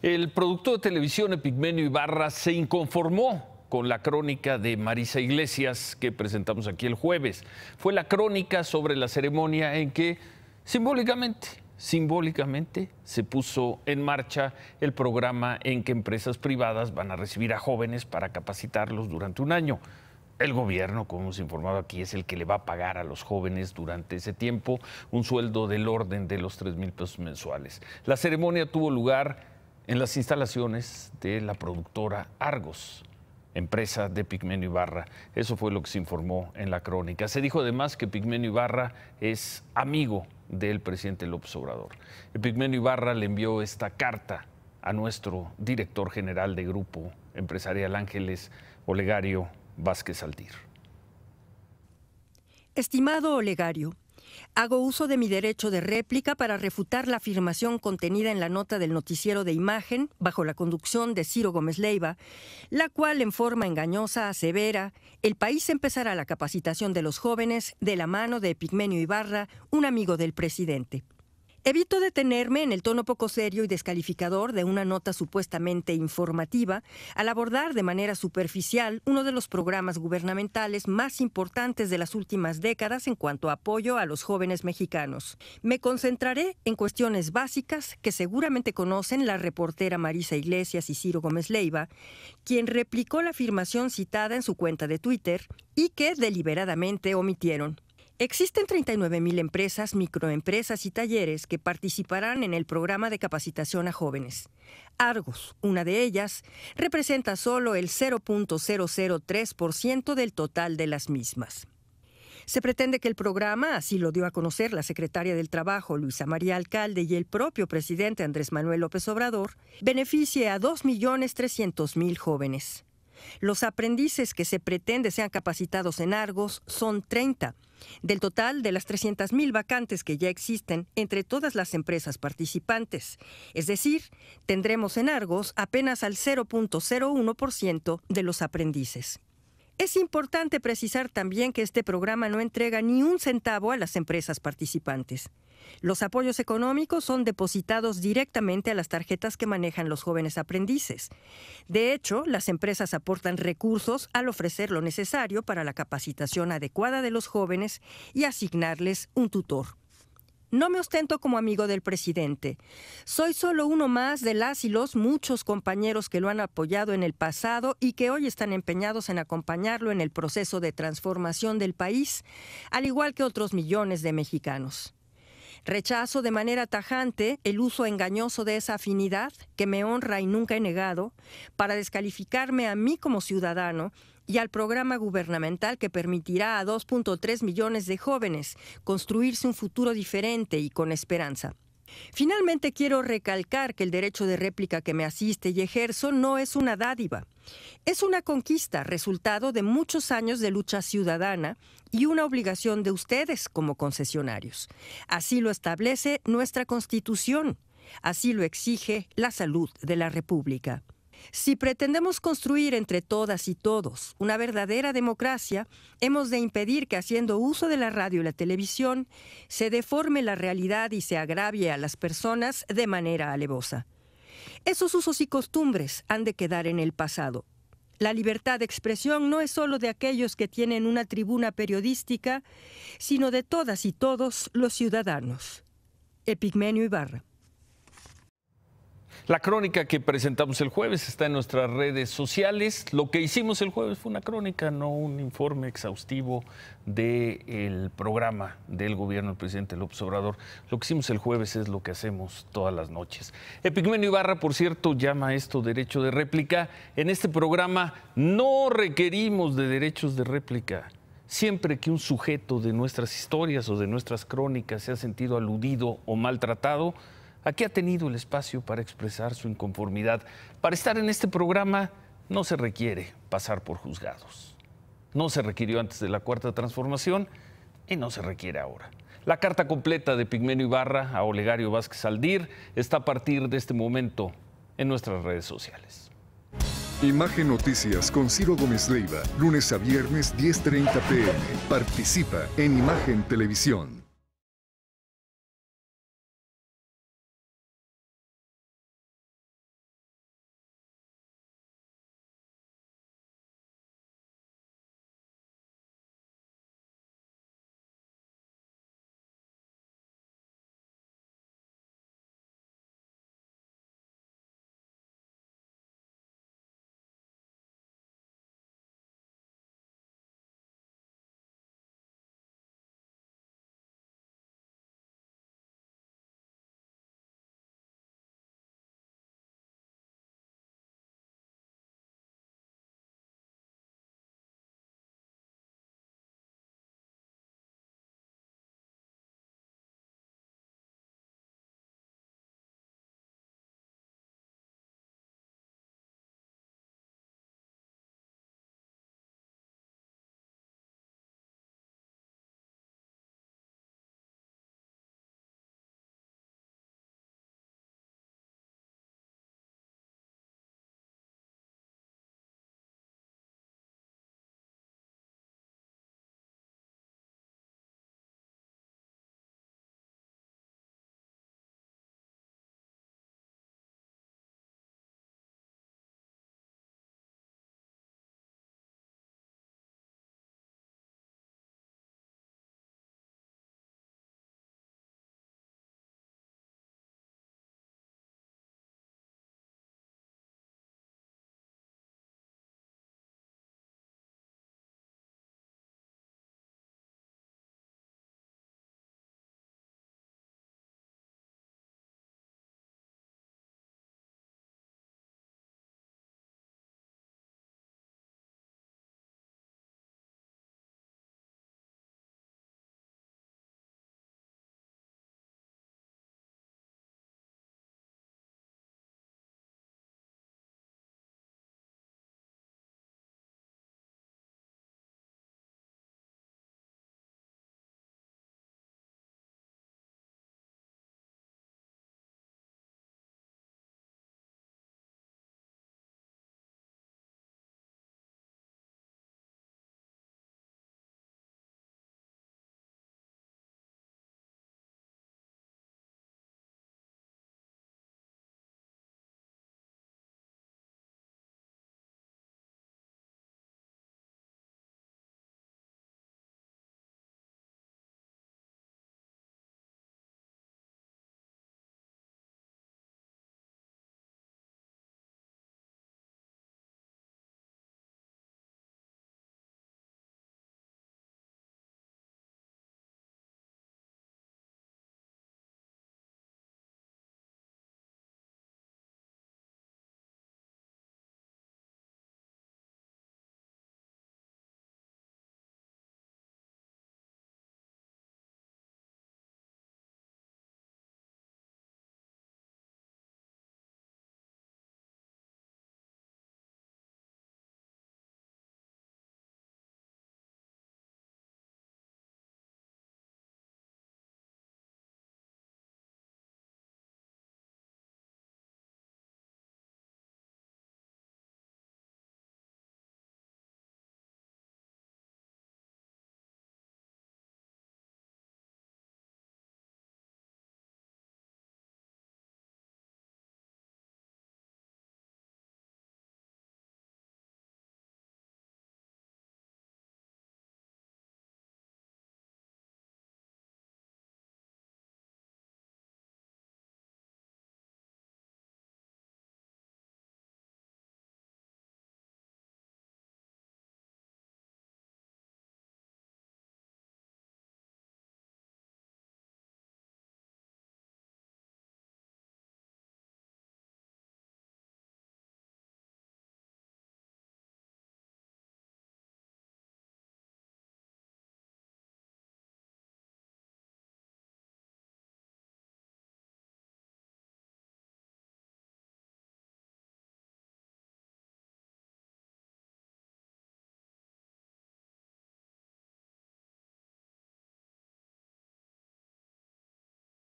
El productor de televisión Epigmenio Ibarra se inconformó con la crónica de Marisa Iglesias que presentamos aquí el jueves. Fue la crónica sobre la ceremonia en que simbólicamente, simbólicamente se puso en marcha el programa en que empresas privadas van a recibir a jóvenes para capacitarlos durante un año. El gobierno, como hemos informado aquí, es el que le va a pagar a los jóvenes durante ese tiempo un sueldo del orden de los 3 mil pesos mensuales. La ceremonia tuvo lugar en las instalaciones de la productora Argos, empresa de Pigmenio Ibarra. Eso fue lo que se informó en la crónica. Se dijo además que Pigmenio Ibarra es amigo del presidente López Obrador. El Pigmenio Ibarra le envió esta carta a nuestro director general de Grupo Empresarial Ángeles Olegario Vázquez Altir. Estimado Olegario, hago uso de mi derecho de réplica para refutar la afirmación contenida en la nota del noticiero de imagen bajo la conducción de Ciro Gómez Leiva, la cual en forma engañosa asevera el país empezará la capacitación de los jóvenes de la mano de Epigmenio Ibarra, un amigo del presidente. Evito detenerme en el tono poco serio y descalificador de una nota supuestamente informativa al abordar de manera superficial uno de los programas gubernamentales más importantes de las últimas décadas en cuanto a apoyo a los jóvenes mexicanos. Me concentraré en cuestiones básicas que seguramente conocen la reportera Marisa Iglesias y Ciro Gómez Leiva, quien replicó la afirmación citada en su cuenta de Twitter y que deliberadamente omitieron. Existen 39.000 empresas, microempresas y talleres que participarán en el programa de capacitación a jóvenes. Argos, una de ellas, representa solo el 0.003% del total de las mismas. Se pretende que el programa, así lo dio a conocer la secretaria del Trabajo, Luisa María Alcalde, y el propio presidente Andrés Manuel López Obrador, beneficie a 2.300.000 jóvenes. Los aprendices que se pretende sean capacitados en Argos son 30 del total de las 300.000 vacantes que ya existen entre todas las empresas participantes. Es decir, tendremos en Argos apenas al 0.01% de los aprendices. Es importante precisar también que este programa no entrega ni un centavo a las empresas participantes. Los apoyos económicos son depositados directamente a las tarjetas que manejan los jóvenes aprendices. De hecho, las empresas aportan recursos al ofrecer lo necesario para la capacitación adecuada de los jóvenes y asignarles un tutor. No me ostento como amigo del presidente. Soy solo uno más de las y los muchos compañeros que lo han apoyado en el pasado y que hoy están empeñados en acompañarlo en el proceso de transformación del país, al igual que otros millones de mexicanos. Rechazo de manera tajante el uso engañoso de esa afinidad que me honra y nunca he negado para descalificarme a mí como ciudadano y al programa gubernamental que permitirá a 2.3 millones de jóvenes construirse un futuro diferente y con esperanza. Finalmente quiero recalcar que el derecho de réplica que me asiste y ejerzo no es una dádiva. Es una conquista, resultado de muchos años de lucha ciudadana y una obligación de ustedes como concesionarios. Así lo establece nuestra Constitución. Así lo exige la salud de la República. Si pretendemos construir entre todas y todos una verdadera democracia, hemos de impedir que haciendo uso de la radio y la televisión se deforme la realidad y se agravie a las personas de manera alevosa. Esos usos y costumbres han de quedar en el pasado. La libertad de expresión no es solo de aquellos que tienen una tribuna periodística, sino de todas y todos los ciudadanos. Epigmenio Ibarra. La crónica que presentamos el jueves está en nuestras redes sociales. Lo que hicimos el jueves fue una crónica, no un informe exhaustivo del programa del gobierno del presidente López Obrador. Lo que hicimos el jueves es lo que hacemos todas las noches. Epigmenio Ibarra, por cierto, llama esto derecho de réplica. En este programa no requerimos de derechos de réplica. Siempre que un sujeto de nuestras historias o de nuestras crónicas se ha sentido aludido o maltratado, Aquí ha tenido el espacio para expresar su inconformidad. Para estar en este programa no se requiere pasar por juzgados. No se requirió antes de la cuarta transformación y no se requiere ahora. La carta completa de Pigmenio Ibarra a Olegario Vázquez Aldir está a partir de este momento en nuestras redes sociales. Imagen Noticias con Ciro Gómez Leiva, lunes a viernes 10:30 pm. Participa en Imagen Televisión.